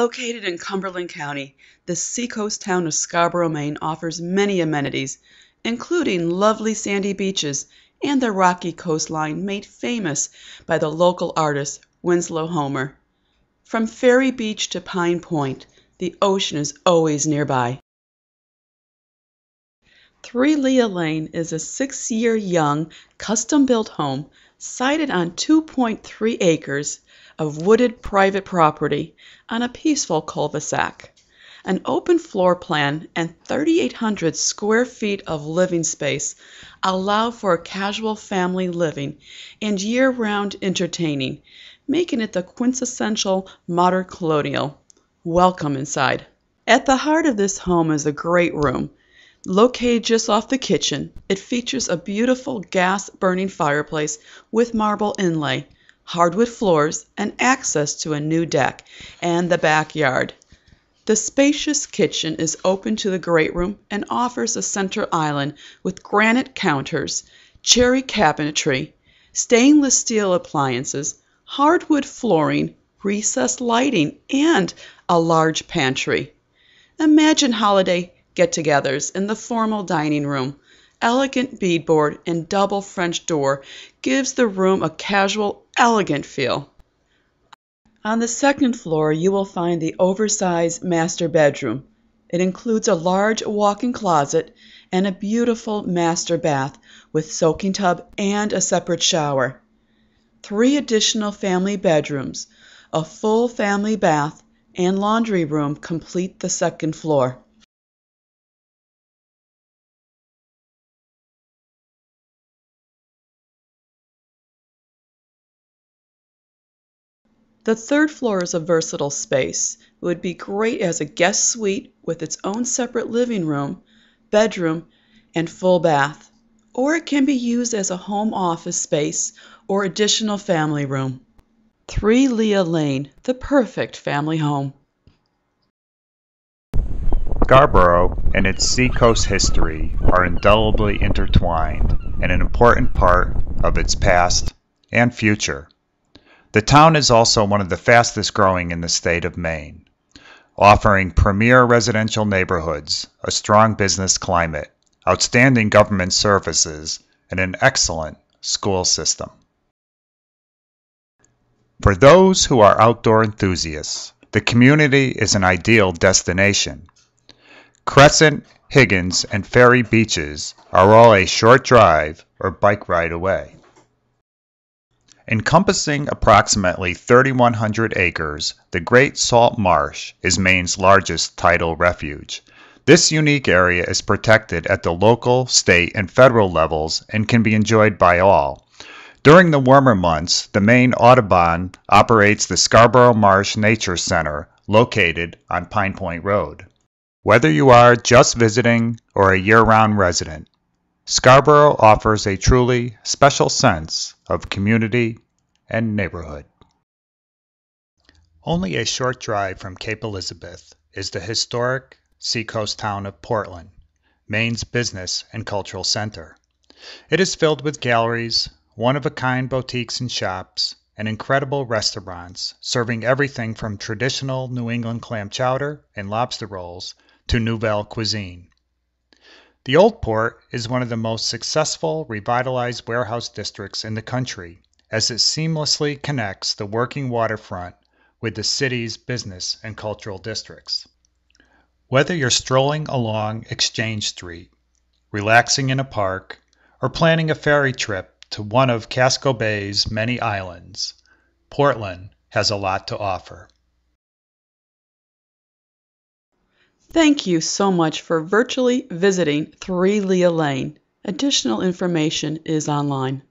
Located in Cumberland County, the seacoast town of Scarborough, Maine offers many amenities, including lovely sandy beaches and the rocky coastline made famous by the local artist Winslow Homer. From Ferry Beach to Pine Point, the ocean is always nearby. Three Leah Lane is a six-year young, custom-built home sited on 2.3 acres of wooded private property on a peaceful cul-de-sac. An open floor plan and 3,800 square feet of living space allow for casual family living and year-round entertaining, making it the quintessential modern colonial. Welcome inside. At the heart of this home is a great room. Located just off the kitchen, it features a beautiful gas burning fireplace with marble inlay hardwood floors, and access to a new deck and the backyard. The spacious kitchen is open to the great room and offers a center island with granite counters, cherry cabinetry, stainless steel appliances, hardwood flooring, recessed lighting, and a large pantry. Imagine holiday get togethers in the formal dining room elegant beadboard and double French door gives the room a casual, elegant feel. On the second floor you will find the oversized master bedroom. It includes a large walk-in closet and a beautiful master bath with soaking tub and a separate shower. Three additional family bedrooms, a full family bath, and laundry room complete the second floor. The third floor is a versatile space. It would be great as a guest suite with its own separate living room, bedroom, and full bath, or it can be used as a home office space or additional family room. 3 Leah Lane, the perfect family home. Scarborough and its seacoast history are indelibly intertwined and an important part of its past and future. The town is also one of the fastest growing in the state of Maine, offering premier residential neighborhoods, a strong business climate, outstanding government services, and an excellent school system. For those who are outdoor enthusiasts, the community is an ideal destination. Crescent, Higgins, and Ferry beaches are all a short drive or bike ride away. Encompassing approximately 3,100 acres, the Great Salt Marsh is Maine's largest tidal refuge. This unique area is protected at the local, state, and federal levels and can be enjoyed by all. During the warmer months, the Maine Audubon operates the Scarborough Marsh Nature Center, located on Pine Point Road. Whether you are just visiting or a year-round resident, Scarborough offers a truly special sense of community and neighborhood. Only a short drive from Cape Elizabeth is the historic seacoast town of Portland, Maine's business and cultural center. It is filled with galleries, one-of-a-kind boutiques and shops, and incredible restaurants serving everything from traditional New England clam chowder and lobster rolls to Nouvelle cuisine. The Old Port is one of the most successful revitalized warehouse districts in the country, as it seamlessly connects the working waterfront with the city's business and cultural districts. Whether you're strolling along Exchange Street, relaxing in a park, or planning a ferry trip to one of Casco Bay's many islands, Portland has a lot to offer. Thank you so much for virtually visiting 3 Leah Lane. Additional information is online.